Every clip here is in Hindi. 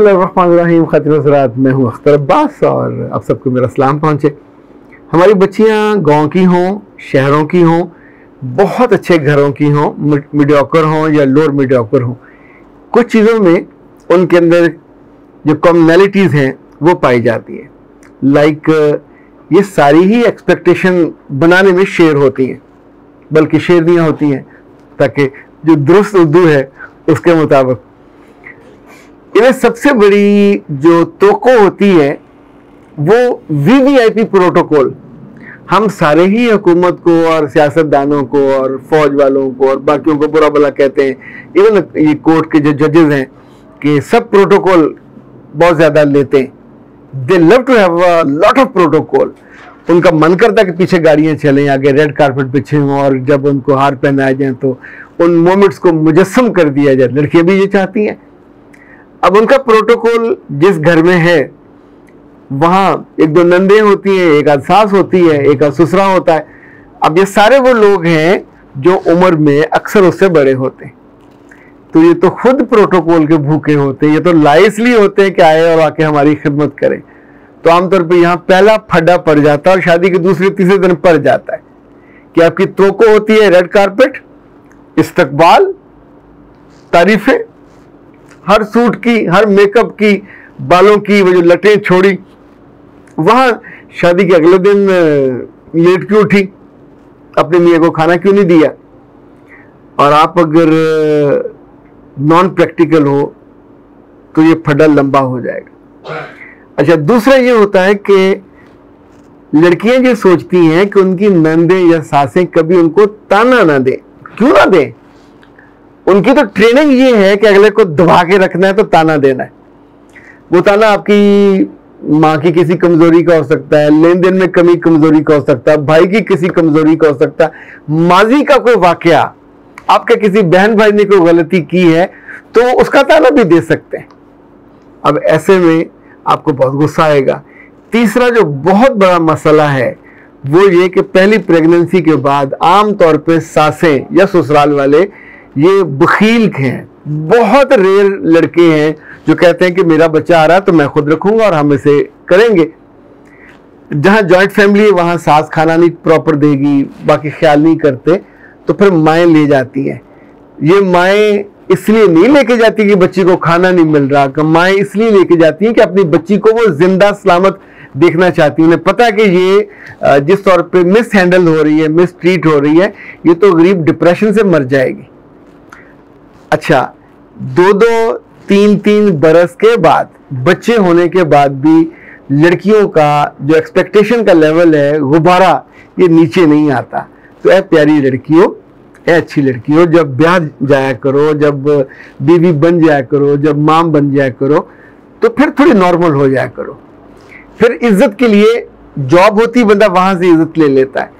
रहीम मैं हूँ अख्तर अब्बास और आप सबको मेरा सलाम पहुँचे। हमारी बच्चियाँ गाँव की हों, शहरों की हों, बहुत अच्छे घरों की हों मीडियोकर हों या लोअर मीडियोकर हों, कुछ चीज़ों में उनके अंदर जो कॉमनैलिटीज़ हैं, वो पाई जाती है। लाइक ये सारी ही एक्सपेक्टेशन बनाने में शेयर होती हैं, बल्कि शेरनियाँ होती हैं, ताकि जो दुरुस्त उर्दू है, उसके मुताबिक इन्हें सबसे बड़ी जो तोको होती है, वो वीवीआईपी प्रोटोकॉल हम सारे ही हुकूमत को और सियासतदानों को और फौज वालों को और बाकियों को बुरा भला कहते हैं। इवन ये कोर्ट के जो जजेस हैं कि सब प्रोटोकॉल बहुत ज़्यादा लेते हैं। They love to have a lot of protocol उनका मन करता कि पीछे गाड़ियाँ चलें, आगे रेड कारपेट पीछे हों और जब उनको हार पहनाए जाए तो उन मोमेंट्स को मुजस्म कर दिया जाए। लड़कियाँ भी ये चाहती हैं। अब उनका प्रोटोकॉल जिस घर में है, वहाँ एक दो नंदे होती हैं, एक आध सास होती है, एक आध ससुरा होता है। अब ये सारे वो लोग हैं जो उम्र में अक्सर उससे बड़े होते हैं। तो ये तो खुद प्रोटोकॉल के भूखे होते हैं, ये तो लाए इसलिए होते हैं कि आए और आके हमारी खिदमत करें। तो आमतौर पर यहाँ पहला फड्डा पड़ जाता है और शादी के दूसरे तीसरे दिन पड़ जाता है कि आपकी तोको होती है रेड कारपेट, इस्तकबाल, तारीफें हर सूट की, हर मेकअप की, बालों की, वो जो लटें छोड़ी, वहाँ शादी के अगले दिन लेट क्यों उठी? अपने मियाँ को खाना क्यों नहीं दिया? और आप अगर नॉन प्रैक्टिकल हो तो ये फड्डा लंबा हो जाएगा। अच्छा दूसरा ये होता है कि लड़कियाँ जो सोचती हैं कि उनकी नंदे या सासें कभी उनको ताना ना दें। क्यों ना दें? उनकी तो ट्रेनिंग ये है कि अगले को दबा के रखना है तो ताना देना है। वो ताना आपकी माँ की किसी कमज़ोरी का हो सकता है लेन देन में कमी कमज़ोरी का हो सकता है, भाई की किसी कमज़ोरी का हो सकता है। माजी का कोई वाकया आपके किसी बहन भाई ने कोई गलती की है तो उसका ताना भी दे सकते हैं। अब ऐसे में आपको बहुत गुस्सा आएगा। तीसरा जो बहुत बड़ा मसला है, वो ये कि पहली प्रेगनेंसी के बाद आम तौर पे सासें या ससुराल वाले ये बखील हैं बहुत रेयर लड़के हैं जो कहते हैं कि मेरा बच्चा आ रहा है तो मैं खुद रखूँगा और हम इसे करेंगे। जहाँ जॉइंट फैमिली है, वहाँ सास खाना नहीं प्रॉपर देगी, बाकी ख्याल नहीं करते तो फिर माएँ ले जाती हैं। ये माएँ इसलिए नहीं लेके जाती कि बच्ची को खाना नहीं मिल रहा माएँ इसलिए लेके जाती हैं कि अपनी बच्ची को वो ज़िंदा सलामत देखना चाहती उन्हें पता है कि ये, जिस तौर पे मिस हैंडल हो रही है मिस ट्रीट हो रही है, ये तो गरीब डिप्रेशन से मर जाएगी। अच्छा दो दो, तीन तीन बरस के बाद, बच्चे होने के बाद भी लड़कियों का जो एक्सपेक्टेशन का लेवल है, गुब्बारा ये नीचे नहीं आता। तो ऐ प्यारी लड़कियों, ऐ अच्छी लड़कियों, जब ब्याह जाया करो, जब बीवी बन जाया करो, जब माम बन जाया करो तो फिर थोड़ी नॉर्मल हो जाया करो। फिर इज़्ज़त के लिए जॉब होती, बंदा वहाँ से इज़्ज़त ले लेता है।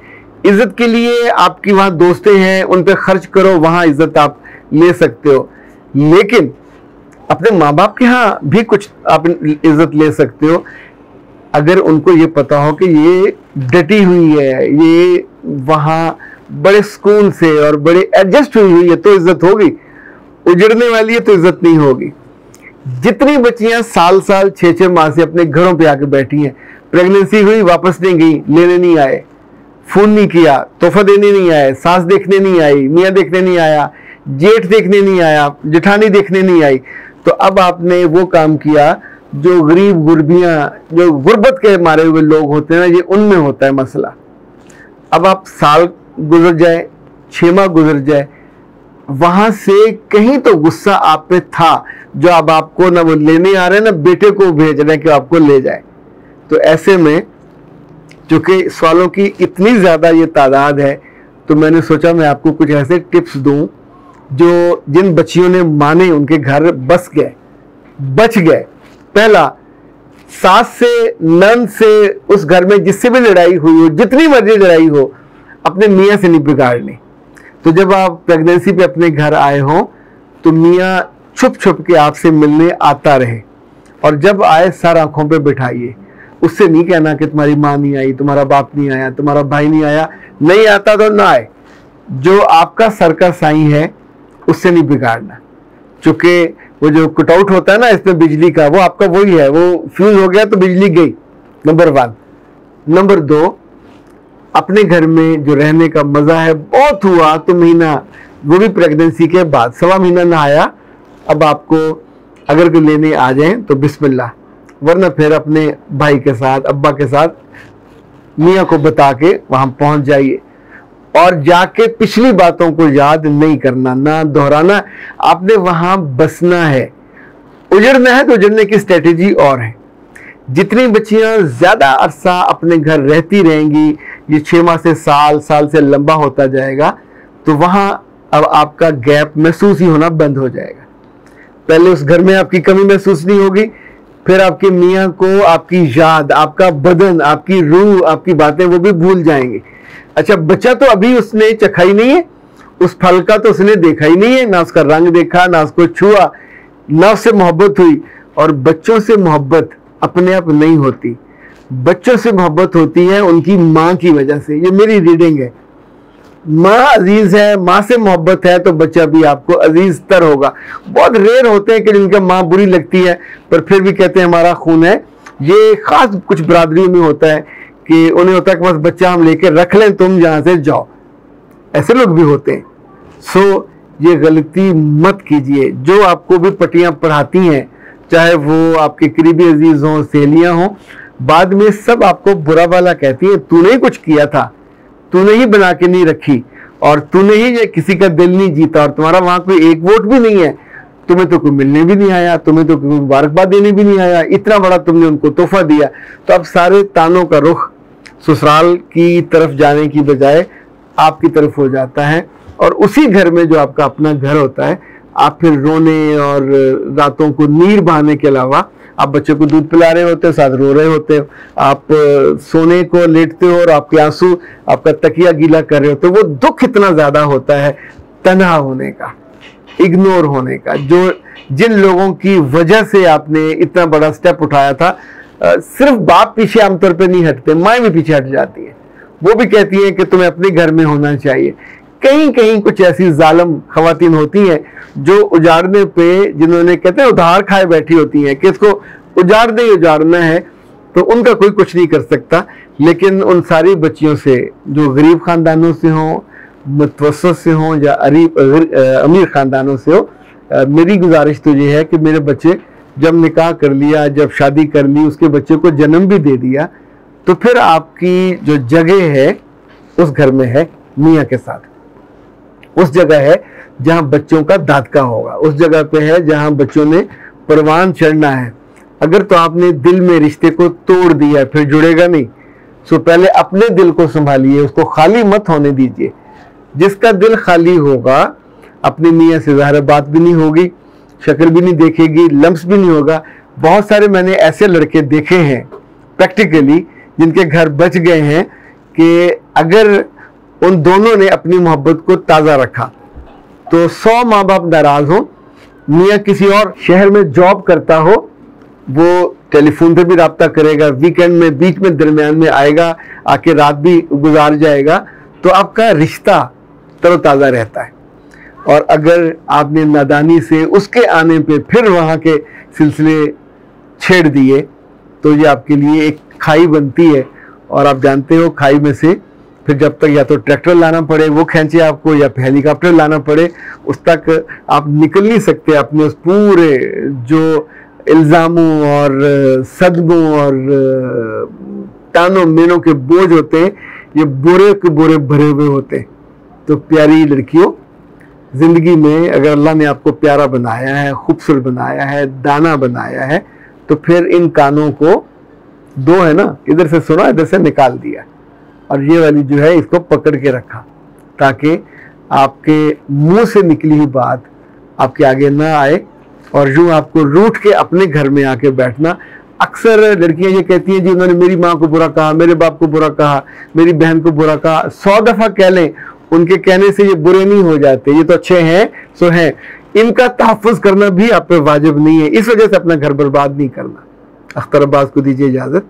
इज़्ज़त के लिए आपकी वहाँ दोस्तें हैं, उन पर खर्च करो, वहाँ इज़्ज़त आप ले सकते हो। लेकिन अपने माँ बाप के यहाँ भी कुछ आप इज़्ज़त ले सकते हो। अगर उनको ये पता हो कि ये डटी हुई है, ये वहाँ बड़े सुकून से और बड़े एडजस्ट हुई हुई है तो इज़्ज़त होगी। उजड़ने वाली है तो इज़्ज़त नहीं होगी। जितनी बच्चियाँ साल साल छह छह माह से अपने घरों पे आके बैठी हैं प्रेगनेंसी हुई, वापस नहीं गई, लेने नहीं आए फ़ोन नहीं किया, तोहफा देने नहीं आए, सांस देखने नहीं आई, मियाँ देखने नहीं आया जेठ देखने नहीं आया, जेठानी देखने नहीं आई। तो अब आपने वो काम किया जो गरीब गुरबियाँ, जो गुर्बत के मारे हुए लोग होते हैं ना ये उनमें होता है मसला। अब आप साल गुजर जाए छह माह गुजर जाए, वहाँ से कहीं तो गुस्सा आप पे था, जो अब आपको ना वो लेने आ रहे हैं ना बेटे को भेज रहे हैं कि आपको ले जाए। तो ऐसे में, चूँकि सवालों की इतनी ज़्यादा ये तादाद है तो मैंने सोचा मैं आपको कुछ ऐसे टिप्स दूँ जो जिन बच्चियों ने माने उनके घर बस गए, बच गए। पहला, सास से नन से, उस घर में जिससे भी लड़ाई हुई हो, जितनी मर्ज़ी लड़ाई हो, अपने मियाँ से नहीं बिगाड़नी। तो जब आप प्रेगनेंसी पे अपने घर आए हो तो मियाँ छुप छुप के आपसे मिलने आता रहे। और जब आए, सर आँखों पे बिठाइए। उससे नहीं कहना कि तुम्हारी माँ नहीं आई, तुम्हारा बाप नहीं आया, तुम्हारा भाई नहीं आया, नहीं आता तो ना आए। जो आपका सर का साई है उससे नहीं बिगाड़ना। चूँकि वो जो कटआउट होता है ना इसमें बिजली का, वो आपका वही है, वो फ्यूज हो गया तो बिजली गई। नंबर वन नंबर दो, अपने घर में जो रहने का मज़ा है, बहुत हुआ तो महीना, वो भी प्रेगनेंसी के बाद, सवा महीना ना आया, अब आपको अगर कोई लेने आ जाए तो बिस्मिल्लाह। वरना फिर अपने भाई के साथ, अब्बा के साथ, मियाँ को बता के वहाँ पहुँच जाइए। और जाके पिछली बातों को याद नहीं करना, ना दोहराना। आपने वहाँ बसना है। उजड़ना है तो उजड़ने की स्ट्रेटेजी और है। जितनी बच्चियाँ ज़्यादा अरसा अपने घर रहती रहेंगी, ये छह माह से साल साल से लंबा होता जाएगा तो वहाँ अब आपका गैप महसूस ही होना बंद हो जाएगा। पहले उस घर में आपकी कमी महसूस नहीं होगी, फिर आपके मियाँ को आपकी याद, आपका बदन, आपकी रूह, आपकी बातें वो भी भूल जाएँगे। अच्छा बच्चा तो अभी उसने चखाई नहीं है। उस फल का तो उसने देखा ही नहीं है। ना उसका रंग देखा, ना उसको छुआ, ना उससे मोहब्बत हुई। और बच्चों से मोहब्बत अपने आप नहीं होती। बच्चों से मोहब्बत होती है उनकी माँ की वजह से। ये मेरी रीडिंग है। माँ अज़ीज़ है, माँ से मोहब्बत है तो बच्चा भी आपको अज़ीज़ तर होगा। बहुत रेयर होते हैं कि जिनका माँ बुरी लगती है, पर फिर भी कहते हैं, हमारा खून है। ये खास कुछ बरादरियों में होता है। कि उन्हें होता है कि बस बच्चा हम लेके रख लें, तुम जहाँ से जाओ। ऐसे लोग भी होते हैं। सो ये गलती मत कीजिए। जो आपको भी पटियाँ पढ़ाती हैं, चाहे वो आपके करीबी अज़ीज़ हों, सहेलियाँ हों, बाद में सब आपको बुरा वाला कहती है, तूने ही कुछ किया था। तूने ही बना के नहीं रखी। और तूने ही ये किसी का दिल नहीं जीता। और तुम्हारा वहाँ कोई एक वोट भी नहीं है। तुम्हें तो कोई मिलने भी नहीं आया, तुम्हें तो कोई मुबारकबाद देने भी नहीं आया, इतना बड़ा तुमने उनको तोहफा दिया। तो अब सारे तानों का रुख ससुराल की तरफ़ जाने की बजाय आपकी तरफ़ हो जाता है और उसी घर में जो आपका अपना घर होता है, आप फिर रोने और रातों को नीर बहाने के अलावा आप बच्चों को दूध पिला रहे होते हो, साथ रो रहे होते हो, आप सोने को लेटते हो और आपके आँसू, आपका तकिया गीला कर रहे होते हो, वो दुख इतना ज़्यादा होता है तनहा होने का। इग्नोर होने का जो जिन लोगों की वजह से आपने इतना बड़ा स्टेप उठाया था आ, सिर्फ़ बाप पीछे आमतौर पर नहीं हटते माए भी पीछे हट जाती है। वो भी कहती है कि तुम्हें अपने घर में होना चाहिए। कहीं कहीं कुछ ऐसी जालम खातन होती हैं जो उजाड़ने पे जिन्होंने कहते हैं उधार खाए बैठी होती हैं कि इसको उजाड़ दे उजाड़ना है तो उनका कोई कुछ नहीं कर सकता। लेकिन उन सारी बच्चियों से जो गरीब खानदानों से हों मुतवसत से हों या अरीब अमीर ख़ानदानों से हो मेरी गुजारिश तो ये है कि मेरे बच्चे जब निकाह कर लिया, जब शादी कर ली, उसके बच्चे को जन्म भी दे दिया तो फिर आपकी जो जगह है, उस घर में है मियाँ के साथ। उस जगह है जहाँ बच्चों का दादका होगा। उस जगह पे है जहाँ बच्चों ने परवान चढ़ना है। अगर तो आपने दिल में रिश्ते को तोड़ दिया, फिर जुड़ेगा नहीं। सो पहले अपने दिल को संभालिए, उसको खाली मत होने दीजिए। जिसका दिल खाली होगा, अपनी मियाँ से ज़ाहिर बात भी नहीं होगी, शक्ल भी नहीं देखेगी, लम्स भी नहीं होगा। बहुत सारे मैंने ऐसे लड़के देखे हैं प्रैक्टिकली जिनके घर बच गए हैं कि अगर उन दोनों ने अपनी मोहब्बत को ताज़ा रखा तो सौ माँ बाप नाराज़ हो, मियाँ किसी और शहर में जॉब करता हो, वो टेलीफोन पे भी रबता करेगा वीकेंड में, बीच में, दरमियान में आएगा, आके रात भी गुजार जाएगा तो आपका रिश्ता तरोताज़ा रहता है। और अगर आपने नादानी से उसके आने पे फिर वहाँ के सिलसिले छेड़ दिए तो ये आपके लिए एक खाई बनती है। और आप जानते हो, खाई में से फिर जब तक या तो ट्रैक्टर लाना पड़े, वो खींचे आपको, या फिर हेलीकॉप्टर लाना पड़े, उस तक आप निकल नहीं सकते अपने उस पूरे जो इल्ज़ामों और सदमों और तानों मेनों के बोझ होते हैं, ये बुरे के बुरे भरे हुए होते हैं। तो प्यारी लड़कियों, ज़िंदगी में अगर अल्लाह ने आपको प्यारा बनाया है, खूबसूरत बनाया है, दाना बनाया है तो फिर इन कानों को दो है ना, इधर से सुना, इधर से निकाल दिया। और ये वाली जो है, इसको पकड़ के रखा, ताकि आपके मुँह से निकली हुई बात आपके आगे ना आए और यूँ आपको रूठ के अपने घर में आके बैठना। अक्सर लड़कियाँ ये कहती हैं जी, उन्होंने मेरी माँ को बुरा कहा, मेरे बाप को बुरा कहा, मेरी बहन को बुरा कहा। सौ दफ़ा कह लें उनके कहने से ये बुरे नहीं हो जाते, ये तो अच्छे हैं, सो हैं। इनका तहफ़ करना भी आप पे वाजिब नहीं है, इस वजह से अपना घर बर्बाद नहीं करना। अख्तर अब्बास को दीजिए इजाज़त।